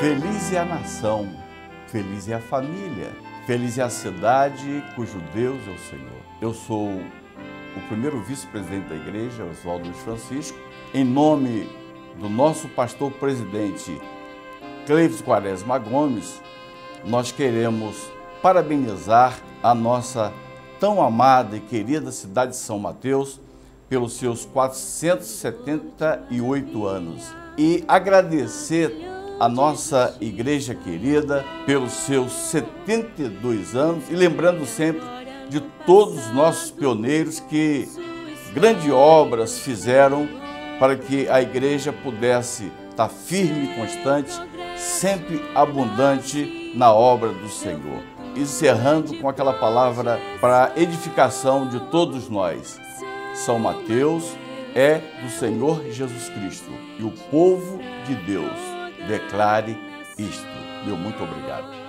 Feliz é a nação, feliz é a família, feliz é a cidade cujo Deus é o Senhor. Eu sou o primeiro vice-presidente da igreja, Oswaldo Luiz Francisco, em nome do nosso pastor presidente Cleives Quaresma Gomes, nós queremos parabenizar a nossa tão amada e querida cidade de São Mateus pelos seus 478 anos e agradecer a nossa igreja querida pelos seus 72 anos e lembrando sempre de todos os nossos pioneiros que grandes obras fizeram para que a igreja pudesse estar firme e constante, sempre abundante na obra do Senhor. Encerrando com aquela palavra para edificação de todos nós. São Mateus é do Senhor Jesus Cristo e o povo de Deus declare isto. Meu muito obrigado.